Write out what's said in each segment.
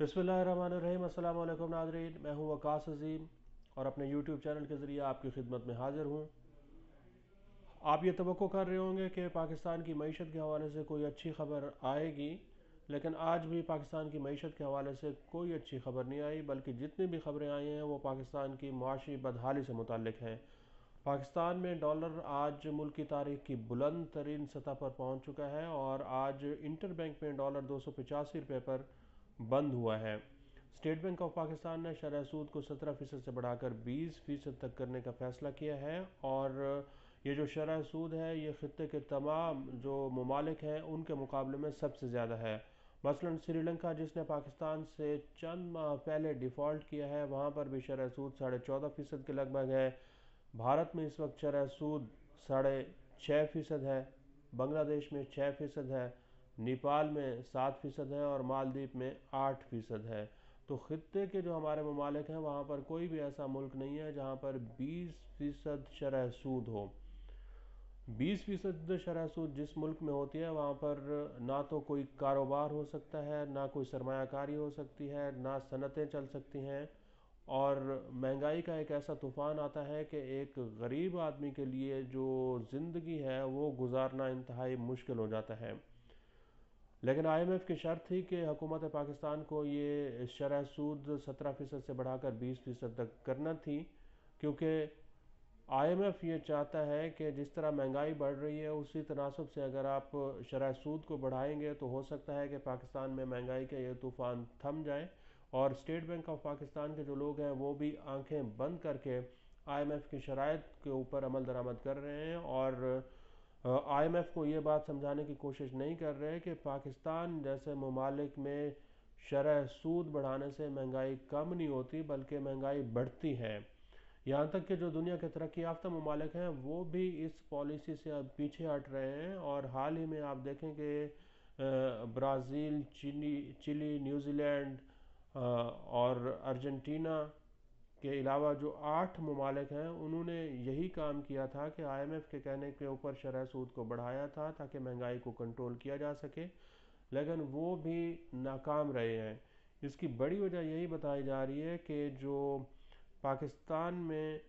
बसमीम अल्लाम नाजरीन। मैं हूँ वकास अजीम और अपने यूट्यूब चैनल के ज़रिए आपकी खिदमत में हाज़िर हूँ। आप ये तो कर रहे होंगे कि पाकिस्तान की मीशत के हवाले से कोई अच्छी खबर आएगी, लेकिन आज भी पाकिस्तान की मीशत के हवाले से कोई अच्छी खबर नहीं आई, बल्कि जितनी भी खबरें आई हैं वो पाकिस्तान की मुआशी बदहाली से मुतक हैं। पाकिस्तान में डॉलर आज मुल्क की तारीख की बुलंद तरीन सतह पर पहुँच चुका है और आज इंटर बैंक में डॉलर दो सौ पचासी रुपये पर बंद हुआ है। स्टेट बैंक ऑफ़ पाकिस्तान ने शरह सूद को सत्रह फ़ीसद से बढ़ाकर बीस फ़ीसद तक करने का फ़ैसला किया है और ये जो शरह सूद है, ये ख़त्े के तमाम जो ममालिक हैं, उनके मुकाबले में सबसे ज़्यादा है। मसलन श्रीलंका, जिसने पाकिस्तान से चंद माह पहले डिफ़ॉल्ट किया है, वहाँ पर भी शरह सूद साढ़े चौदह फ़ीसद के लगभग है। भारत में इस वक्त शरह सूद साढ़े छः फ़ीसद है, बांग्लादेश में छः फ़ीसद है नेपाल में सात फ़ीसद है और मालदीप में आठ फ़ीसद है। तो ख़त्े के जो हमारे ममालिक हैं, वहाँ पर कोई भी ऐसा मुल्क नहीं है जहाँ पर बीस फ़ीसद शरह सूद हो। बीस फ़ीसद शरह सूद जिस मुल्क में होती है, वहाँ पर ना तो कोई कारोबार हो सकता है, ना कोई सरमाकारी हो सकती है, ना सनतें चल सकती हैं। और महँगाई का एक ऐसा तूफ़ान आता है कि एक गरीब आदमी के लिए जो ज़िंदगी है, वो गुजारना इंतहाई मुश्किल हो जाता है। लेकिन आईएमएफ की शर्त थी कि हुकूमत पाकिस्तान को ये शरह सूद सत्रह फ़ीसद से बढ़ाकर बीस फ़ीसद तक करना थी, क्योंकि आईएमएफ ये चाहता है कि जिस तरह महँगाई बढ़ रही है, उसी तनासब से अगर आप शरह सूद को बढ़ाएँगे तो हो सकता है कि पाकिस्तान में महँगाई का ये तूफ़ान थम जाए। और स्टेट बैंक ऑफ़ पाकिस्तान के जो लोग हैं, वो भी आँखें बंद करके आईएमएफ की शराइ के ऊपर अमल दरामद कर रहे हैं और आईएमएफ को ये बात समझाने की कोशिश नहीं कर रहे कि पाकिस्तान जैसे ममालिक में शरह सूद बढ़ाने से महँगाई कम नहीं होती, बल्कि महँगाई बढ़ती है। यहाँ तक कि जो दुनिया के तरक्की याफ्ता ममालिक हैं, वो भी इस पॉलिसी से अब पीछे हट रहे हैं। और हाल ही में आप देखें कि Brazil Chile Chile, New Zealand और अर्जेंटीना के अलावा जो आठ ममालिक हैं, उन्होंने यही काम किया था कि आईएमएफ के कहने के ऊपर शरह सूद को बढ़ाया था ताकि महँगाई को कंट्रोल किया जा सके। लेकिन वो भी नाकाम रहे हैं। इसकी बड़ी वजह यही बताई जा रही है कि जो पाकिस्तान में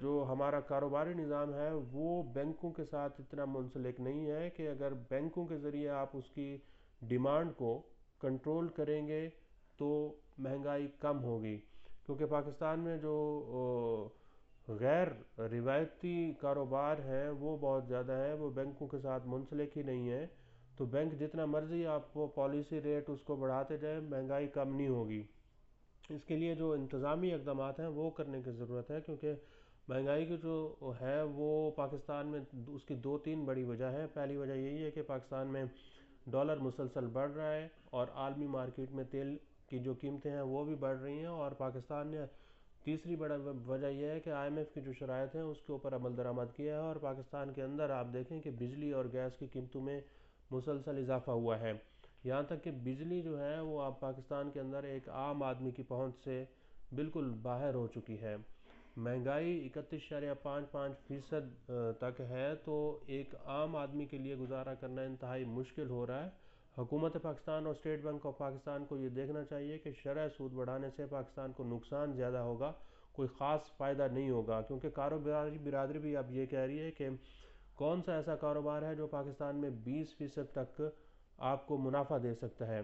जो हमारा कारोबारी निज़ाम है, वो बैंकों के साथ इतना मुंसलिक नहीं है कि अगर बैंकों के ज़रिए आप उसकी डिमांड को कंट्रोल करेंगे तो महँगाई कम होगी। क्योंकि पाकिस्तान में जो गैर रिवायती कारोबार हैं, वो बहुत ज़्यादा है, वो बैंकों के साथ मुंसलिक ही नहीं है। तो बैंक जितना मर्ज़ी आप वो पॉलिसी रेट उसको बढ़ाते जाए, महँगाई कम नहीं होगी। इसके लिए जो इंतज़ामी इकदाम हैं, वो करने की ज़रूरत है, क्योंकि महँगाई की जो है, वो पाकिस्तान में उसकी दो तीन बड़ी वजह है। पहली वजह यही है कि पाकिस्तान में डॉलर मुसलसल बढ़ रहा है और आलमी मार्केट में तेल की जो कीमतें हैं वो भी बढ़ रही हैं और पाकिस्तान ने तीसरी बड़ा वजह यह है कि आईएमएफ की जो शराइ हैं, उसके ऊपर अमल दरामद किया है और पाकिस्तान के अंदर आप देखें कि बिजली और गैस की कीमतों में मुसलसल इजाफा हुआ है। यहाँ तक कि बिजली जो है, वो आप पाकिस्तान के अंदर एक आम आदमी की पहुँच से बिल्कुल बाहर हो चुकी है। महँगाई इकतीस शरिया पाँच पाँच फ़ीसद तक है तो एक आम आदमी के लिए गुजारा करना इंतहाई मुश्किल हो रहा है। हुकूमत पाकिस्तान और स्टेट बैंक ऑफ़ पाकिस्तान को ये देखना चाहिए कि शरह सूद बढ़ाने से पाकिस्तान को नुकसान ज़्यादा होगा, कोई ख़ास फ़ायदा नहीं होगा, क्योंकि कारोबारी बिरादरी भी अब ये कह रही है कि कौन सा ऐसा कारोबार है जो पाकिस्तान में बीस फ़ीसद तक आपको मुनाफा दे सकता है?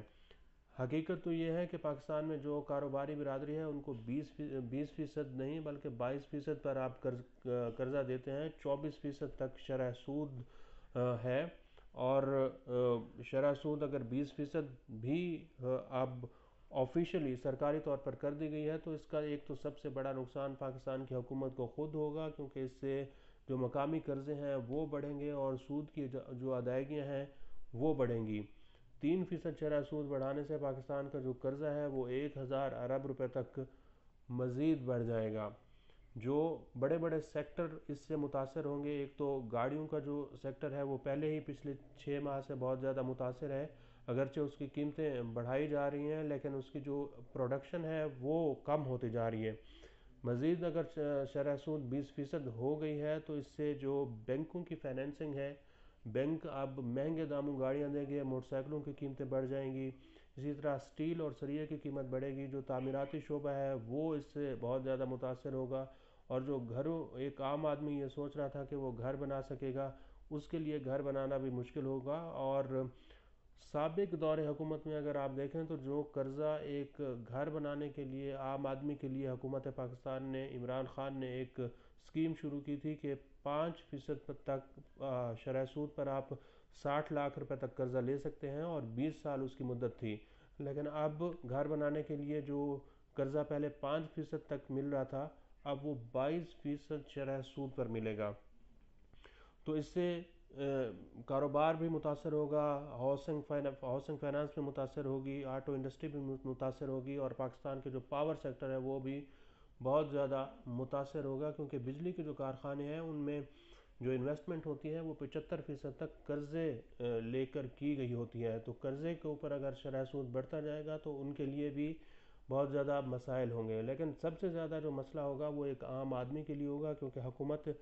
हकीकत तो ये है कि पाकिस्तान में जो कारोबारी बिरादरी है, उनको बीस बीस फ़ीसद नहीं, बल्कि बाईस फ़ीसद पर आप कर्ज कर्ज़ा देते हैं। चौबीस फ़ीसद तक शरह सूद है। और शरह सूद अगर 20 फ़ीसद भी अब ऑफिशियली सरकारी तौर पर कर दी गई है तो इसका एक तो सबसे बड़ा नुकसान पाकिस्तान की हुकूमत को ख़ुद होगा, क्योंकि इससे जो मकामी कर्ज़े हैं वो बढ़ेंगे और सूद की जो अदायगियाँ हैं वो बढ़ेंगी। तीन फ़ीसद शरह सूद बढ़ाने से पाकिस्तान का जो कर्ज़ा है वो एक हज़ार अरब रुपये तक मज़ीद बढ़ जाएगा। जो बड़े बड़े सेक्टर इससे मुतासर होंगे। एक तो गाड़ियों का जो सेक्टर है, वो पहले ही पिछले छः माह से बहुत ज़्यादा मुतासर है। अगरचे उसकी कीमतें बढ़ाई जा रही हैं, लेकिन उसकी जो प्रोडक्शन है, वो कम होती जा रही है। मज़ीद अगर शरह सूद बीस फ़ीसद हो गई है तो इससे जो बैंकों की फाइनेंसिंग है, बैंक अब महँगे दामों गाड़ियाँ देंगे, मोटरसाइकिलों की कीमतें बढ़ जाएँगी। इसी तरह स्टील और सरिये की कीमत बढ़ेगी। जो तामीराती शोबा है, वो इससे बहुत ज़्यादा मुतासर होगा। और जो घरों, एक आम आदमी ये सोच रहा था कि वो घर बना सकेगा, उसके लिए घर बनाना भी मुश्किल होगा। और सबक दौर हुकूमत में अगर आप देखें तो जो कर्ज़ा एक घर बनाने के लिए, आम आदमी के लिए हुकूमत पाकिस्तान ने, इमरान ख़ान ने एक स्कीम शुरू की थी कि पाँच फ़ीसद तक शरह सूद पर आप साठ लाख रुपए तक कर्ज़ा ले सकते हैं और बीस साल उसकी मुद्दत थी। लेकिन अब घर बनाने के लिए जो कर्ज़ा पहले पाँच फ़ीसद तक मिल रहा था अब वो बाईस फ़ीसद शरह सूद पर मिलेगा। तो इससे कारोबार भी मुतासर होगा, हाउसिंग हाउसिंग फाइनेंस भी मुतासर होगी आटो इंडस्ट्री भी मुतासर होगी और पाकिस्तान के जो पावर सेक्टर है वो भी बहुत ज़्यादा मुतासर होगा क्योंकि बिजली के जो कारखाने हैं, उनमें जो इन्वेस्टमेंट होती है वो पचहत्तर फ़ीसद तक कर्ज़े लेकर की गई होती है। तो कर्ज़े के ऊपर अगर शरह सूद बढ़ता जाएगा तो उनके लिए भी बहुत ज़्यादा मसाइल होंगे। लेकिन सबसे ज़्यादा जो मसला होगा वो एक आम आदमी के लिए होगा, क्योंकि हुकूमत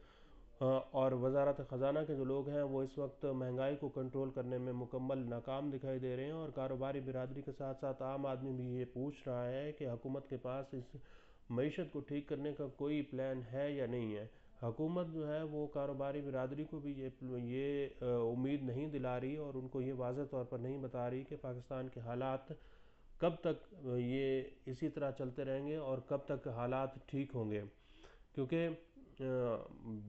और वजारत ख़जाना के जो लोग हैं, वो इस वक्त महँगाई को कंट्रोल करने में मुकम्मल नाकाम दिखाई दे रहे हैं। और कारोबारी बिरादरी के साथ साथ आम आदमी भी ये पूछ रहा है कि हुकूमत के पास इस मीशत को ठीक करने का कोई प्लान है या नहीं है। हुकूमत जो है, वो कारोबारी बिरादरी को भी ये ये उम्मीद नहीं दिला रही और उनको ये वाज तौर पर नहीं बता रही कि पाकिस्तान के हालात कब तक ये इसी तरह चलते रहेंगे और कब तक हालात ठीक होंगे। क्योंकि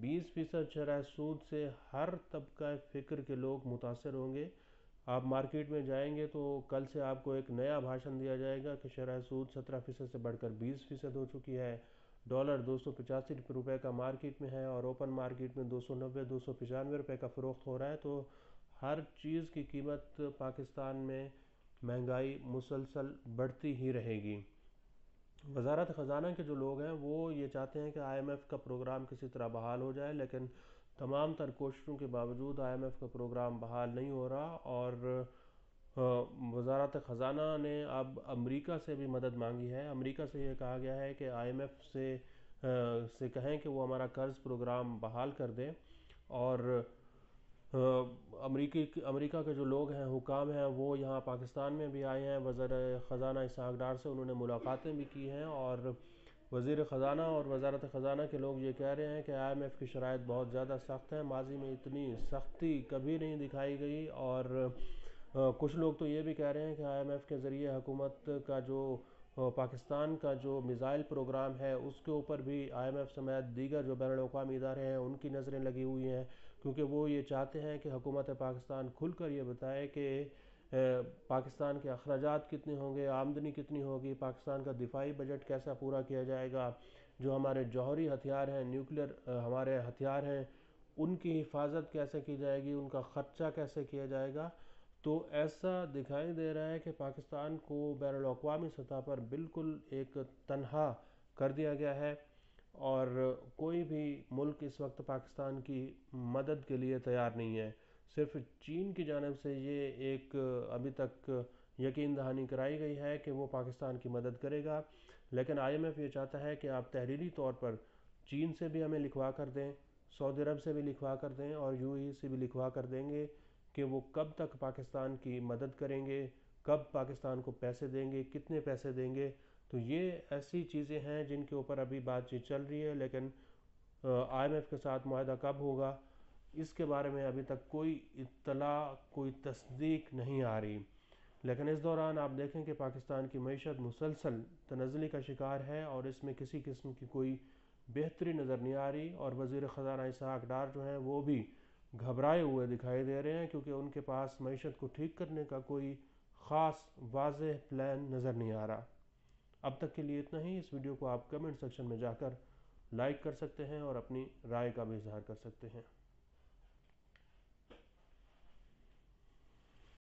बीस फ़ीसद शरह सूद से हर तबका फ़िक्र के लोग मुतासर होंगे। आप मार्केट में जाएँगे तो कल से आपको एक नया भाषण दिया जाएगा कि शरह सूद सत्रह फ़ीसद से बढ़कर बीस फ़ीसद हो चुकी है। डॉलर दो सौ पचासी रुपये का मार्केट में है और ओपन मार्केट में दो सौ नब्बे, दो सौ पचानवे रुपये का फ़रोख्त हो रहा है। तो हर चीज़ की कीमत पाकिस्तान में महँगाई मुसलसल बढ़ती ही रहेगी। वजारत ख़जाना के जो लोग हैं, वो ये चाहते हैं कि आईएमएफ का प्रोग्राम किसी तरह बहाल हो जाए, लेकिन तमाम तर कोशिशों के बावजूद आईएमएफ का प्रोग्राम बहाल नहीं हो रहा और वजारत ख़जाना ने अब अमेरिका से भी मदद मांगी है। अमेरिका से ये कहा गया है कि आईएमएफ से से कहें कि वो हमारा कर्ज़ प्रोग्राम बहाल कर दें और अमरीकी, अमरीका के जो लोग हैं, हुकाम हैं, वो यहाँ पाकिस्तान में भी आए हैं। वज़र ख़जाना इसहाक डार से उन्होंने मुलाकातें भी की हैं और वज़ी ख़जाना और वजारत ख़जाना के लोग ये कह रहे हैं कि आई एम एफ़ की शराइ बहुत ज़्यादा सख्त है। माजी में इतनी सख्ती कभी नहीं दिखाई गई और कुछ लोग तो ये भी कह रहे हैं कि आई एम एफ़ के ज़रिए हुकूमत का जो पाकिस्तान का जो मिज़ाइल प्रोग्राम है, उसके ऊपर भी आई एम एफ़ समेत दीगर जो बैन अवी इदारे हैं, उनकी नज़रें लगी हुई हैं। क्योंकि वो ये चाहते हैं कि हुकूमत पाकिस्तान खुल कर ये बताए कि पाकिस्तान के अखराज कितने होंगे, आमदनी कितनी होगी, पाकिस्तान का दिफाई बजट कैसा पूरा किया जाएगा, जो हमारे जौहरी हथियार हैं, न्यूक्लियर हमारे हथियार हैं, उनकी हिफाजत कैसे की जाएगी, उनका ख़र्चा कैसे किया जाएगा तो ऐसा दिखाई दे रहा है कि पाकिस्तान को बैन अवी सतह पर बिल्कुल एक तनहा कर दिया गया है। और कोई भी मुल्क इस वक्त पाकिस्तान की मदद के लिए तैयार नहीं है। सिर्फ़ चीन की जानब से ये एक अभी तक यकीन दहानी कराई गई है कि वो पाकिस्तान की मदद करेगा। लेकिन आईएमएफ ये चाहता है कि आप तहरीरी तौर पर चीन से भी हमें लिखवा कर दें, सऊदी अरब से भी लिखवा कर दें और यू से भी लिखवा कर देंगे कि वो कब तक पाकिस्तान की मदद करेंगे, कब पाकिस्तान को पैसे देंगे, कितने पैसे देंगे। तो ये ऐसी चीज़ें हैं जिनके ऊपर अभी बातचीत चल रही है, लेकिन आईएमएफ के साथ माहा कब होगा, इसके बारे में अभी तक कोई इतला कोई तस्दीक नहीं आ रही। लेकिन इस दौरान आप देखें कि पाकिस्तान की मीशत मुसलसल तनजली का शिकार है और इसमें किसी किस्म की कोई बेहतरी नज़र नहीं आ रही और वज़ी ख़जाना इसहाक डार जो हैं वो भी घबराए हुए दिखाई दे रहे हैं क्योंकि उनके पास मीशत को ठीक करने का कोई ख़ास वाज प्लान नज़र नहीं आ रहा। अब तक के लिए इतना ही। इस वीडियो को आप कमेंट सेक्शन में जाकर लाइक कर सकते हैं और अपनी राय का भी इजहार कर सकते हैं।